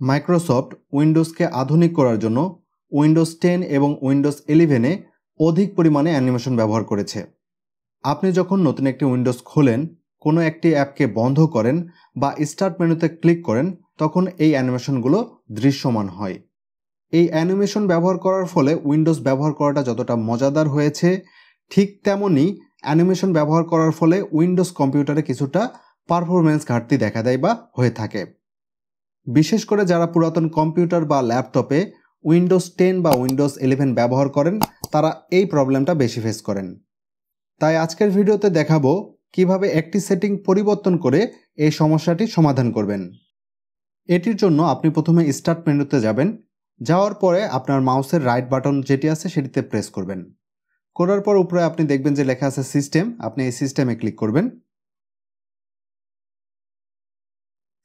Microsoft উইন্ডোজকে আধুনিক করার জন্য উইন্ডোজ টেন এবং উইন্ডোজ ইলেভেনে অধিক পরিমাণে অ্যানিমেশন ব্যবহার করেছে। আপনি যখন নতুন একটি উইন্ডোজ খোলেন, কোনো একটি অ্যাপকে বন্ধ করেন বা স্টার্ট মেনুতে ক্লিক করেন, তখন এই অ্যানিমেশনগুলো দৃশ্যমান হয়। এই অ্যানিমেশন ব্যবহার করার ফলে উইন্ডোজ ব্যবহার করাটা যতটা মজাদার হয়েছে, ঠিক তেমনই অ্যানিমেশন ব্যবহার করার ফলে উইন্ডোজ কম্পিউটারে কিছুটা পারফরমেন্স ঘাটতি দেখা দেয় বা হয়ে থাকে। বিশেষ করে যারা পুরাতন কম্পিউটার বা ল্যাপটপে উইন্ডোজ টেন বা উইন্ডোজ ইলেভেন ব্যবহার করেন, তারা এই প্রবলেমটা বেশি ফেস করেন। তাই আজকের ভিডিওতে দেখাবো কীভাবে একটি সেটিং পরিবর্তন করে এই সমস্যাটি সমাধান করবেন। এটির জন্য আপনি প্রথমে স্টার্ট মেনুতে যাবেন, যাওয়ার পরে আপনার মাউসের রাইট বাটন যেটি আছে সেটিতে প্রেস করবেন। করার পর উপরে আপনি দেখবেন যে লেখা আছে সিস্টেম আপনি এই সিস্টেমে ক্লিক করবেন।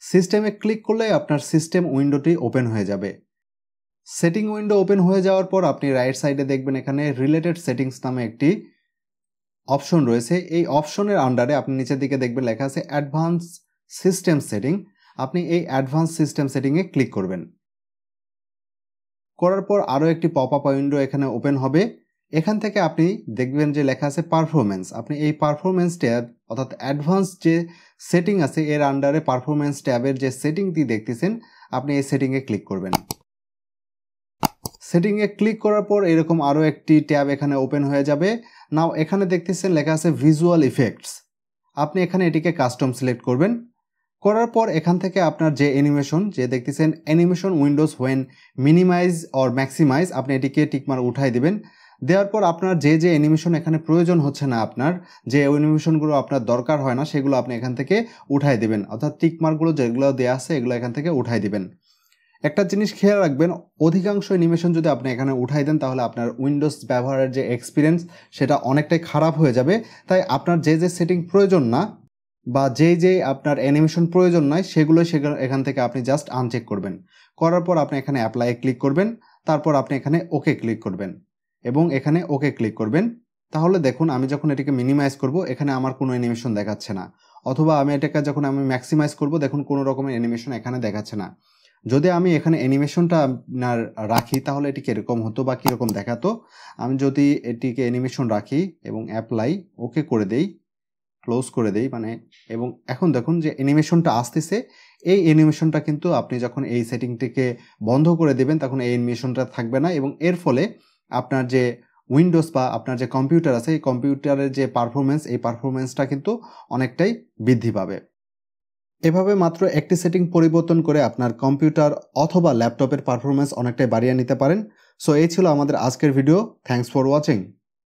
সিস্টেমে ক্লিক করলে আপনার সিস্টেম উইন্ডোটি ওপেন হয়ে যাবে। সেটিং উইন্ডো ওপেন হয়ে যাওয়ার পর আপনি রাইট সাইডে দেখবেন এখানে রিলেটেড সেটিংস নামে একটি অপশন রয়েছে। এই অপশনের আন্ডারে আপনি নিচের দিকে দেখবেন লেখা আছে অ্যাডভান্স সিস্টেম সেটিং আপনি এই অ্যাডভান্স সিস্টেম সেটিংয়ে ক্লিক করবেন। করার পর আরও একটি পপ আপ উইন্ডো এখানে ওপেন হবে। এখান থেকে আপনি দেখবেন যে লেখা আছে পারফরমেন্স আপনি এই পারফরমেন্স ট্যাব অর্থাৎ অ্যাডভান্স যে সেটিং আছে, এর আন্ডারে পারফরমেন্স ট্যাবের যে সেটিংটি দেখতেছেন, আপনি এই সেটিংয়ে ক্লিক করবেন। সেটিংয়ে ক্লিক করার পর এরকম আরও একটি ট্যাব এখানে ওপেন হয়ে যাবে। নাও এখানে দেখতেছেন লেখা আছে ভিজুয়াল ইফেক্টস আপনি এখানে এটিকে কাস্টম সিলেক্ট করবেন। করার পর এখান থেকে আপনার যে অ্যানিমেশন যে দেখতেছেন animation Windows when minimise or maximise আপনি এটিকে টিকমার উঠাই দিবেন। দেওয়ার পর আপনার যে যে অ্যানিমেশন এখানে প্রয়োজন হচ্ছে না আপনার, যে অ্যানিমেশনগুলো আপনার দরকার হয় না, সেগুলো আপনি এখান থেকে উঠাই দিবেন। অর্থাৎ টিকমার্কগুলো যেগুলো দেওয়া আছে, এগুলো এখান থেকে উঠাই দেবেন। একটা জিনিস খেয়াল রাখবেন, অধিকাংশ অ্যানিমেশন যদি আপনি এখানে উঠাই দেন, তাহলে আপনার উইন্ডোজ ব্যবহারের যে এক্সপিরিয়েন্স সেটা অনেকটাই খারাপ হয়ে যাবে। তাই আপনার যে যে সেটিং প্রয়োজন না, বা যে যে আপনার অ্যানিমেশন প্রয়োজন নয় সেগুলো এখান থেকে আপনি জাস্ট আনচেক করবেন। করার পর আপনি এখানে অ্যাপ্লাই ক্লিক করবেন, তারপর আপনি এখানে ওকে ক্লিক করবেন। এবং এখানে ওকে ক্লিক করবেন। তাহলে দেখুন, আমি যখন এটিকে মিনিমাইজ করব, এখানে আমার কোনো অ্যানিমেশন দেখাচ্ছে না। অথবা আমি এটাকে যখন আমি ম্যাক্সিমাইজ করব, দেখুন, কোনো রকমের অ্যানিমেশন এখানে দেখাচ্ছে না। যদি আমি এখানে অ্যানিমেশনটা আপনার রাখি, তাহলে এটি কীরকম হতো বা কীরকম দেখাতো? আমি যদি এটিকে অ্যানিমেশন রাখি এবং অ্যাপ্লাই ওকে করে দেই ক্লোজ করে দেই মানে এবং এখন দেখুন যে অ্যানিমেশনটা আসতেছে। এই অ্যানিমেশনটা কিন্তু আপনি যখন এই সেটিংটিকে বন্ধ করে দেবেন, তখন এই অ্যানিমেশনটা থাকবে না এবং এর ফলে আপনার যে উইন্ডোজ বা আপনার যে কম্পিউটার আছে, এই কম্পিউটারের যে পারফরমেন্স এই পারফরমেন্সটা কিন্তু অনেকটাই বৃদ্ধি পাবে। এভাবে মাত্র একটি সেটিং পরিবর্তন করে আপনার কম্পিউটার অথবা ল্যাপটপের পারফরমেন্স অনেকটাই বাড়িয়ে নিতে পারেন। সো এই ছিল আমাদের আজকের ভিডিও থ্যাংকস ফর ওয়াচিং